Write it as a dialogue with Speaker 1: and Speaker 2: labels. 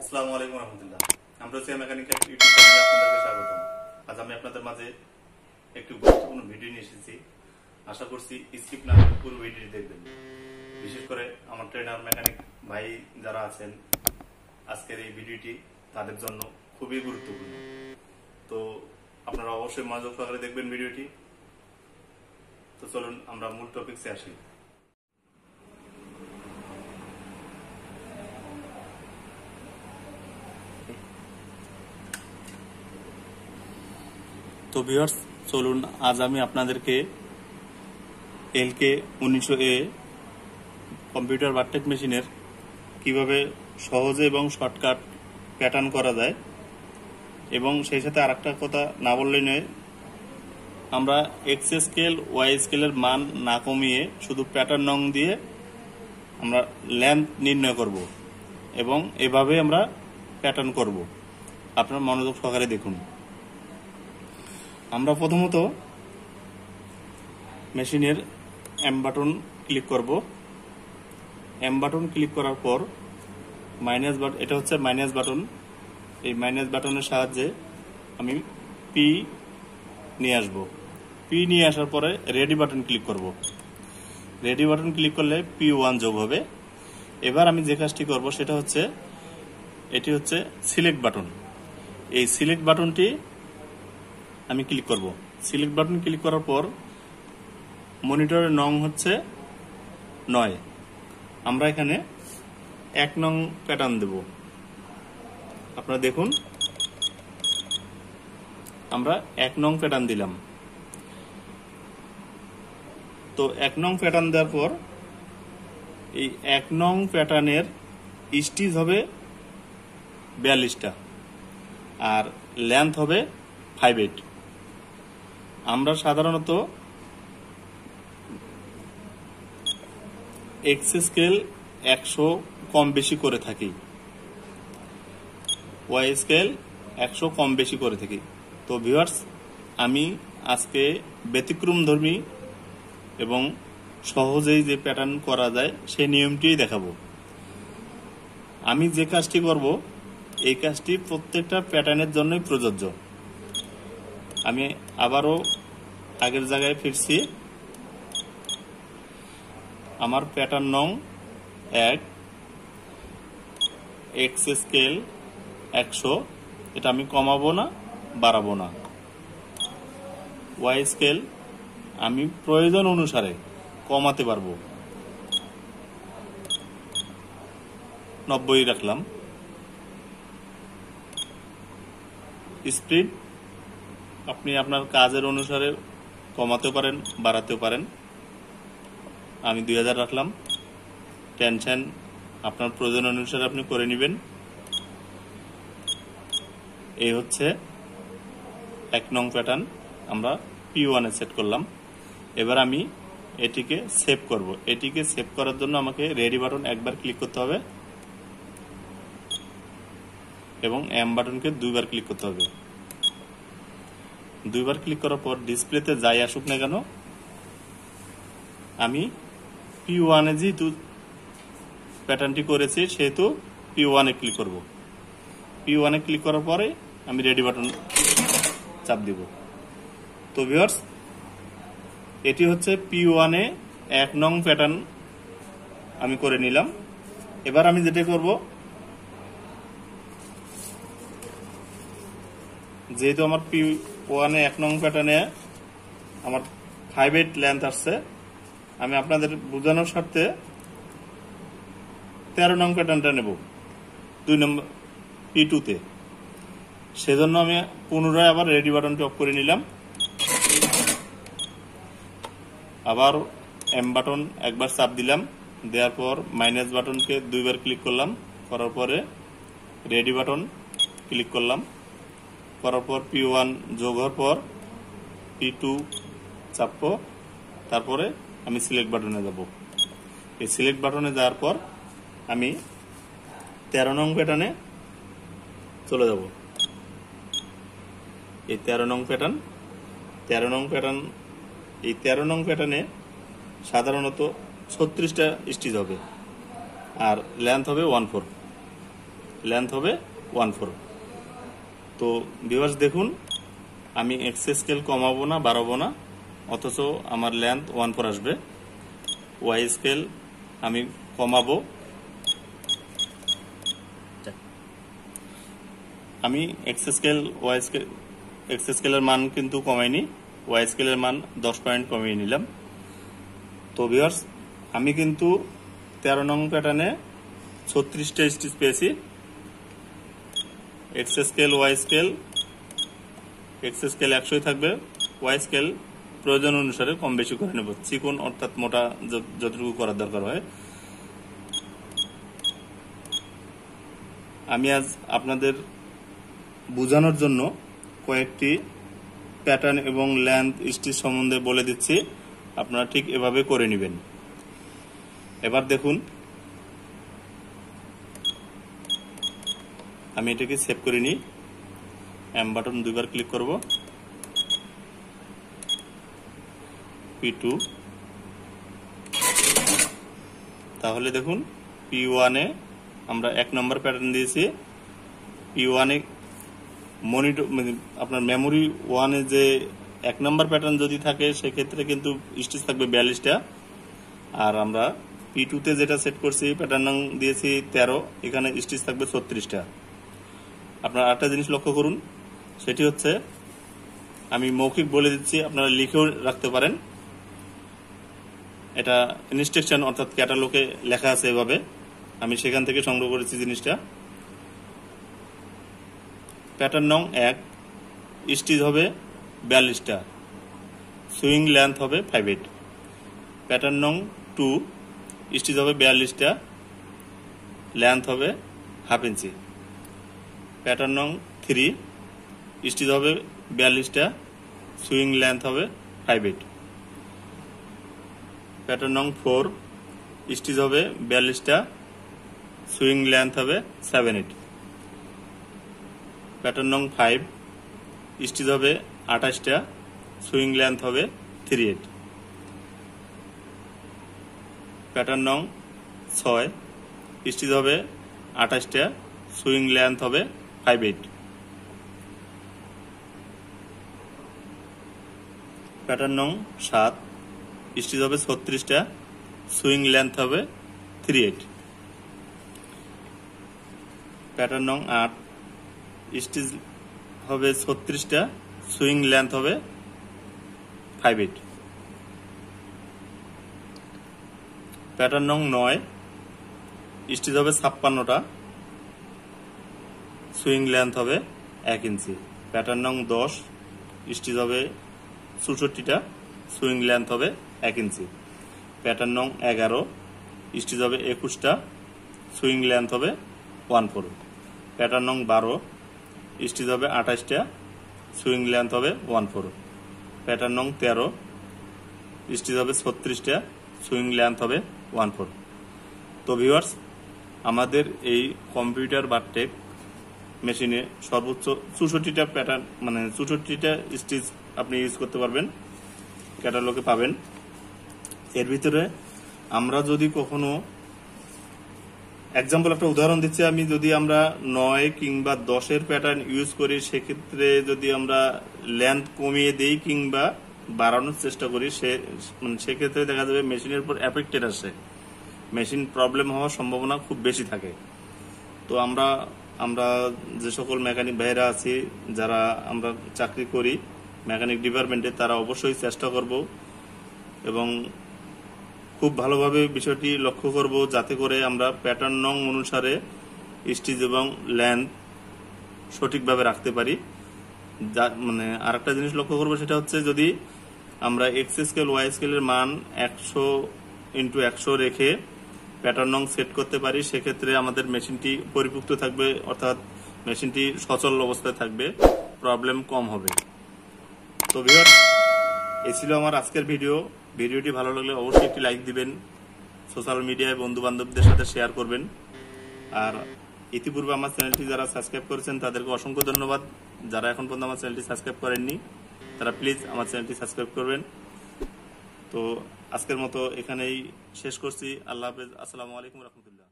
Speaker 1: আসসালামু আলাইকুম রহমতুল্লাহ। আমরা সিয়া মেকানিক্যাল ইউটিউব চ্যানেলে আপনাদেরকে স্বাগত আজ আমি আপনাদের মাঝে একটি গুরুত্বপূর্ণ ভিডিও নিয়ে এসেছি। আশা করছি স্কিপ না করে পুরো ভিডিওটি দেখবেন। বিশেষ করে আমার ট্রেনার মেকানিক ভাই যারা আছেন, আজকের এই ভিডিওটি তাদের জন্য খুবই গুরুত্বপূর্ণ। তো আপনারা অবশ্যই মনোযোগ সহকারে দেখবেন ভিডিওটি। তো চলুন আমরা মূল টপিকসে আসি। তো ভিউয়ার্স চলুন, আজ আমি আপনাদেরকে এলকে উনিশশো এ কম্পিউটার বারটেক মেশিনের কীভাবে সহজে এবং শর্টকাট প্যাটার্ন করা যায় এবং সেই সাথে আরেকটা কথা না বললেই নয়, আমরা এক্স স্কেল ওয়াই স্কেলের মান না কমিয়ে শুধু প্যাটার্ন নং দিয়ে আমরা লেন্থ নির্ণয় করব এবং এভাবে আমরা প্যাটার্ন করব। আপনার মনোযোগ সহকারে দেখুন। আমরা প্রথমত মেশিনের এম বাটন ক্লিক করব। এম বাটন ক্লিক করার পর মাইনাস বাটন এটা হচ্ছে মাইনাস বাটন এই মাইনাস বাটনের সাহায্যে আমি পি নিয়ে আসব। পি নিয়ে আসার পরে রেডি বাটন ক্লিক করব। রেডি বাটন ক্লিক করলে পি ওয়ান যোগ হবে। এবার আমি যে কাজটি করব সেটা হচ্ছে, এটি হচ্ছে সিলেক্ট বাটন এই সিলেক্ট বাটনটি আমি ক্লিক করব। সিলেক্ট বাটন ক্লিক করার পর মনিটরের নং হচ্ছে নয়। আমরা এখানে এক নং প্যাটার্ন দেব। আপনারা দেখুন, আমরা এক নং প্যাটার্ন দিলাম। তো এক নং প্যাটার্ন দেওয়ার পর এই এক নং প্যাটার্নের স্টিচ হবে বিয়াল্লিশটা আর লেন্থ হবে ফাইভ এইট আমরা সাধারণত এক্স স্কেল একশো কম বেশি করে থাকি। ওয়াই স্কেল একশো কম বেশি করে থাকি। তো ভিউয়ার্স আমি আজকে ব্যতিক্রম ধর্মী এবং সহজেই যে প্যাটার্ন করা যায়, সেই নিয়মটিই দেখাবো। আমি যে কাজটি করব, এই কাজটি প্রত্যেকটা প্যাটার্নের জন্যই প্রযোজ্য। আমি আবারও আগের জায়গায় ফিরছি। আমার প্যাটার্ন নং এক এক্স স্কেল একশো, এটা আমি কমাবো না, বাড়াবো না। ওয়াই স্কেল আমি প্রয়োজন অনুসারে কমাতে পারব। নব্বই রাখলাম। স্পিড আপনি আপনার কাজের অনুসারে কমাতেও পারেন, বাড়াতেও পারেন। আমি দুই হাজার রাখলাম। টেনশন আপনার প্রয়োজন অনুসারে আপনি করে নেবেন। এই হচ্ছে এক নং প্যাটার্ন। আমরা পি ওয়ানে সেট করলাম। এবার আমি এটিকে সেভ করব। এটিকে সেভ করার জন্য আমাকে রেডি বাটন একবার ক্লিক করতে হবে এবং এম বাটনকে দুইবার ক্লিক করতে হবে। দুইবার ক্লিক করার পর ডিসপ্লেতে যাই আসুক না কেন, আমি পি ওয়ানে যেহেতু প্যাটার্নটি করেছি, সেহেতু পি ওয়ানে ক্লিক করব। পি ওয়ানে ক্লিক করার পরে আমি রেডি বাটন চাপ দিব। তো ভিওর্স এটি হচ্ছে পি ওয়ানে এক নং প্যাটার্ন আমি করে নিলাম। এবার আমি যেটা করব, যেহেতু আমার পি ওয়ানে এক নং প্যাটার্নে আমার ফাইভ এইট লেন্থ আসছে। আমি আপনাদের বোঝানোর স্বার্থে তেরো নং প্যাটার্নটা নেব, দুই নম্বর পি টুতে সেজন্য আমি পুনরায় আবার রেডি বাটনটি অফ করে নিলাম। আবার এম বাটন একবার চাপ দিলাম, দেওয়ার পর মাইনাস বাটনকে দুইবার ক্লিক করলাম, করার পরে রেডি বাটন ক্লিক করলাম। করার পর পি ওয়ান যোগ হওয়ার পর পি টু চাপবো তারপরে আমি সিলেক্ট বাটনে যাব। এই সিলেক্ট বাটনে যাওয়ার পর আমি তেরো নং প্যাটার্নে চলে যাব। এই তেরো নং প্যাটার্ন তেরো নং প্যাটার্ন এই তেরো নং প্যাটার্নে সাধারণত ছত্রিশটা স্টিচ হবে। আর লেন্থ হবে ওয়ান ফোর লেন্থ হবে ওয়ান ফোর তো ভিউয়ার্স দেখুন, আমি এক্স স্কেল কমাবো না, বাড়াবো না, অথচ আমার লেন্থ ওয়ান ফোর আসবে। ওয়াই স্কেল আমি কমাবো। আমি X scale Y scale X স্কেলের মান কিন্তু কমাইনি ওয়াই স্কেলের মান দশ পয়েন্ট কমিয়ে নিলাম। তো ভিউয়ার্স আমি কিন্তু তেরো নং প্যাটার্নে ছত্রিশটা স্টিচ পেয়েছি। X scale Y scale X scale একশোই থাকবে। ওয়াই স্কেল প্রয়োজন অনুসারে কম বেশি করে নেব। চিকন অর্থাৎ মোটা যত- যতটুকু করার দরকার হয়। আমি আজ আপনাদের বোঝানোর জন্য কয়েকটি প্যাটার্ন এবং লেন্থ স্টিচ সম্বন্ধে বলে দিচ্ছি। আপনারা ঠিক এভাবে করে নেবেন। এবার দেখুন আমি এটাকে সেভ করে নিই। এম বাটন দুইবার ক্লিক করব। পি টু তাহলে দেখুন পি ওয়ানে আমরা এক নম্বর প্যাটার্ন দিয়েছি। পি ওয়ানে মনিটর মানে আপনার মেমোরি ওয়ানে যে এক নম্বর প্যাটার্ন যদি থাকে, সেক্ষেত্রে কিন্তু স্টিচ থাকবে বিয়াল্লিশটা। আর আমরা পি টুতে যেটা সেট করছি প্যাটার্ন দিয়েছি তেরো, এখানে স্টিচ থাকবে ছত্রিশটা। আপনারা একটা জিনিস লক্ষ্য করুন, সেটি হচ্ছে, আমি মৌখিক বলে দিচ্ছি, আপনারা লিখেও রাখতে পারেন। এটা ইনস্ট্রাকশন অর্থাৎ ক্যাটালগে লেখা আছে এভাবে। আমি সেখান থেকে সংগ্রহ করেছি জিনিসটা। প্যাটার্ন নং এক স্টিচ হবে বিয়াল্লিশটা। সুইং লেন্থ হবে ফাইভ এইট প্যাটার্ন নং টু স্টিচ হবে বিয়াল্লিশটা। লেন্থ হবে হাফ ইঞ্চি প্যাটার্ন নং থ্রি স্টিচ হবে বিয়াল্লিশটা সুইং লেন্থ হবে ফাইভ এইট প্যাটার্ন নং ফোর স্টিচ হবে বিয়াল্লিশটা সুইং লেন্থ হবে সেভেন এইট প্যাটার্ন নং ফাইভ স্টিচ হবে আঠাশটা সুইং লেন্থ হবে থ্রি এইট প্যাটার্ন নং ছয় স্টিচ হবে আঠাশটা সুইং লেন্থ হবে এইট প্যাটার্ন নং সাত। স্টিচ হবে ছত্রিশটা। সুইং লেন্থ হবে থ্রি এইট। প্যাটার্ন নং আট। স্টিচ হবে ছত্রিশটা। সুইং লেন্থ হবে ফাইভ এইট প্যাটার্ন নং নয়। স্টিচ হবে ছাপ্পান্নটা। সুইং লেন্থ হবে এক ইঞ্চি। প্যাটার্ন নং দশ স্টিচ হবে চৌষট্টিটা, সুইং লেন্থ হবে এক ইঞ্চি। প্যাটার্ন নং এগারো স্টিচ হবে একুশটা, সুইং লেন্থ হবে ওয়ান ফোর। প্যাটার্ন নং বারো স্টিচ হবে আঠাশটা, সুইং লেন্থ হবে ওয়ান ফোর। প্যাটার্ন নং তেরো স্টিচ হবে ছত্রিশটা, সুইং লেন্থ হবে ওয়ান ফোর। তো ভিউয়ার্স, আমাদের এই কম্পিউটার বারটেক মেশিনে সর্বোচ্চ চৌষট্টিটা প্যাটার্ন মানে চৌষট্টিটা স্টিচ আপনি ইউজ করতে পারবেন ক্যাটালগে পাবেন। এর ভিতরে আমরা যদি কখনো এক্সাম্পল একটা উদাহরণ দিচ্ছি, আমি যদি আমরা নয় কিংবা দশের প্যাটার্ন ইউজ করি, সেক্ষেত্রে যদি আমরা লেন্থ কমিয়ে দেই কিংবা বাড়ানোর চেষ্টা করি, সে মানে সেক্ষেত্রে দেখা যাবে মেশিনের উপর অ্যাফেক্টেড আসে। মেশিন প্রবলেম হওয়ার সম্ভাবনা খুব বেশি থাকে। তো আমরা আমরা যে সকল মেকানিক ভাইয়েরা আছি, যারা আমরা চাকরি করি মেকানিক ডিপার্টমেন্টে তারা অবশ্যই চেষ্টা করব এবং খুব ভালোভাবে বিষয়টি লক্ষ্য করব যাতে করে আমরা প্যাটার্ন নং অনুসারে স্টিচ এবং লেন্থ সঠিকভাবে রাখতে পারি। যা মানে আর একটা জিনিস লক্ষ্য করব সেটা হচ্ছে যদি আমরা এক্স স্কেল ওয়াই স্কেলের মান একশো ইন্টু একশো রেখে প্যাটার্ন নং সেট করতে পারি সেক্ষেত্রে আমাদের মেশিনটি পরিপুক্ত থাকবে, অর্থাৎ মেশিনটি সচল অবস্থায় থাকবে প্রবলেম কম হবে। তো ভিউয়ার এই ছিল আমার আজকের ভিডিও ভিডিওটি ভালো লাগলে অবশ্যই একটি লাইক দিবেন সোশ্যাল মিডিয়ায় বন্ধু বান্ধবদের সাথে শেয়ার করবেন। আর ইতিপূর্বে আমার চ্যানেলটি যারা সাবস্ক্রাইব করেছেন, তাদেরকে অসংখ্য ধন্যবাদ। যারা এখন পর্যন্ত আমার চ্যানেলটি সাবস্ক্রাইব করেননি, তারা প্লিজ আমার চ্যানেলটি সাবস্ক্রাইব করবেন। তো আজকের মতো এখানেই শেষ করছি। আল্লাহ হাফেজ। আসসালামু আলাইকুম রহমতুল্লাহ।